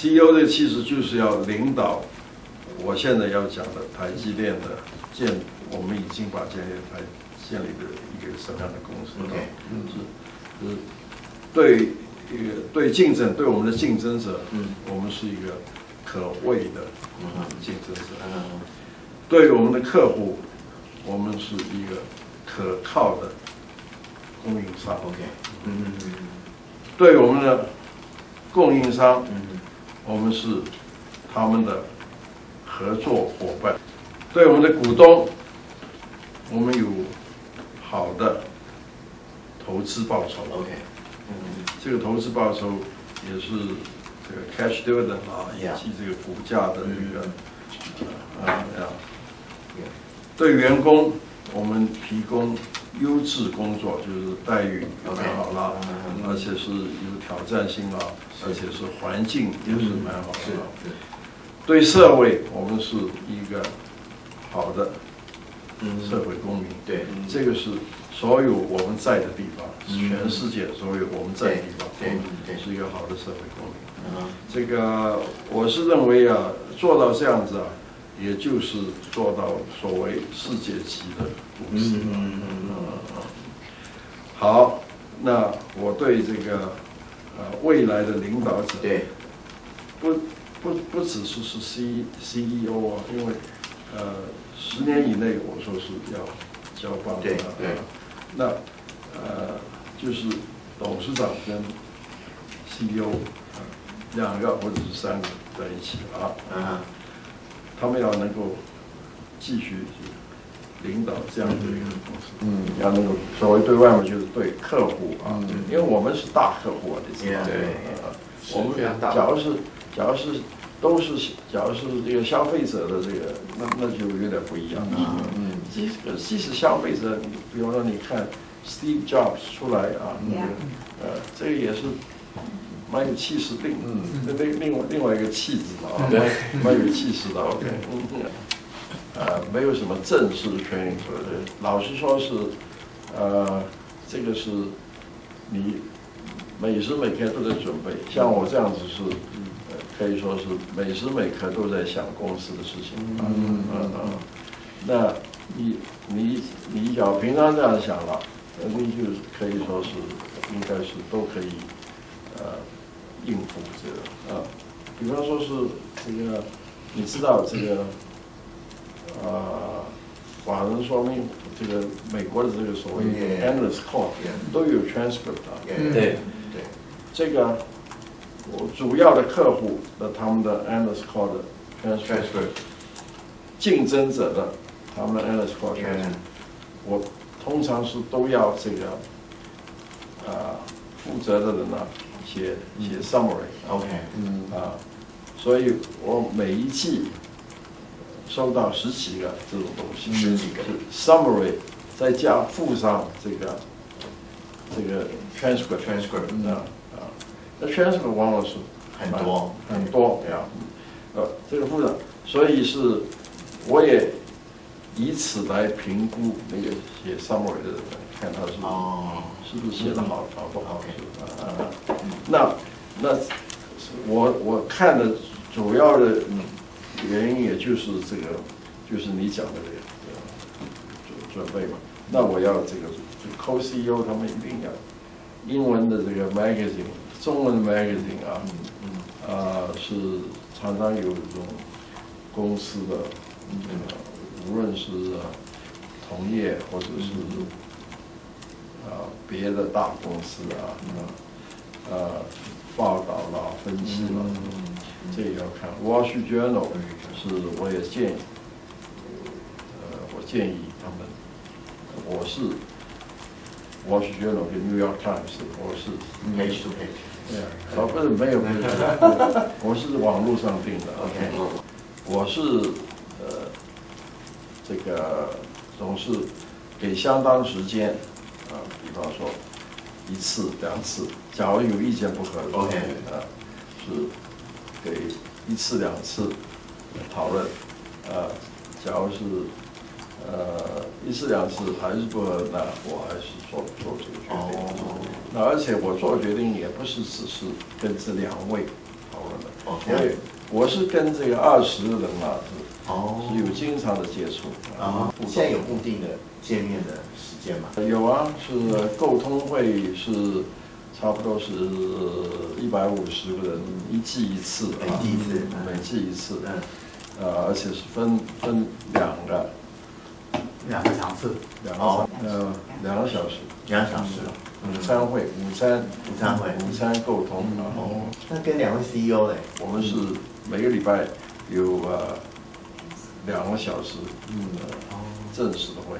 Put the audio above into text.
CEO 的其实就是要领导我现在要讲的台积电的建，我们已经把建立台建立的一个什么样的公司 OK 嗯，是是对一个对竞争对我们的竞争者，嗯我们是一个可畏的嗯竞争者。嗯对于我们的客户，我们是一个可靠的供应商。，OK，嗯对我们的供应商，嗯我们是他们的合作伙伴；对我们的股东，我们有好的投资报酬。，OK，嗯这个投资报酬也是这个 cash dividend 啊，以 Yeah 及这个股价的这个呃啊啊。对员工，我们提供优质工作，就是待遇也蛮好啦 OK 嗯而且是有挑战性啦，而且是环境也是蛮好的对社会，我们是一个好的嗯。社会公民。对，这个是所有我们在的地方，嗯。全世界所有我们在的地方，对我们对是一个好的社会公民。嗯。这个我是认为啊，做到这样子啊，也就是做到所谓世界级的公司。嗯嗯嗯好，那我对这个呃未来的领导者，对，不不不只是是 C C E O 啊，因为呃十年以内我说是要交棒的，对对。呃那呃就是董事长跟 CEO 呃两个或者是三个在一起啊，嗯他们要能够继续领导这样的一个公司，嗯，要能够所谓对外嘛，就是对客户啊，嗯。因为我们是大客户啊，你知道吗 Yeah，对。呃我们非常大。假如是假如是都是假如是这个消费者的这个，那那就有点不一样。了。嗯。即使即使消费者，比方说你看 Steve Jobs 出来啊，那个呃，这个也是蛮有气势，另嗯那另另外另外一个气质嘛啊，对蛮有气势的。OK，嗯，呃，没有什么正式的 training 老实说是，呃，这个是你每时每刻都在准备。像我这样子是，呃，可以说是每时每刻都在想公司的事情啊，嗯嗯嗯，那你你你要平常这样想了，那你就可以说是应该是都可以呃应付这个啊，比方说是这个，你知道这个，呃，法人说明这个美国的这个所谓的 endless call 都有 transcript 啊，对。对，这个我主要的客户那他们的 endless call 的 transcript 竞争者的他们的 endless call transcript，我通常是都要这个啊负责的人呢。写写 summary OK，嗯。啊，所以我每一季收到十几个这种东西，十几个是 summary，再加附上这个这个 transcript transcript，啊啊，那 transcript 往往是很多很多呀，呃，这个附上，所以是我也以此来评估那个写 summary 的人，看他是哦，是不是写的好好不好是吧？啊，那那我我看的主要的原因也就是这个，就是你讲的这个这个准准备嘛。那我要这个这个 co CEO 他们一定要英文的这个 magazine，中文的 magazine 啊，嗯啊是常常有这种公司的，呃，无论是呃同业或者是啊别的大公司啊，呃呃报道了、分析啦，这个要看。Wall Street Journal 是我也建议，呃，我建议他们，我是 Wall Street Journal 跟 New York Times，我是，page to page，对啊，哦，不是没有没有，我是网络上订的。OK 我是呃这个总是给相当时间啊，比方说一次两次，假如有意见不合的 OK 啊，是给一次两次讨论，啊，假如是呃一次两次还是不合，那我还是做做这个决定。哦。那而且我做决定也不是只是跟这两位讨论的，哦，这样所以我是跟这个二十个人啊，哦。是是有经常的接触啊，现在有固定的见面的时间吗？有啊，是沟通会是差不多是一百五十个人一季一次啊，每季一次每季一次，嗯，呃，而且是分分两个两个场次，两个哦。呃两个小时，两个小时。午餐会午餐午餐会。午餐沟通，然后。哦，那跟两位 CEO 嘞？我们是每个礼拜有呃两个小时嗯。呃正式的会。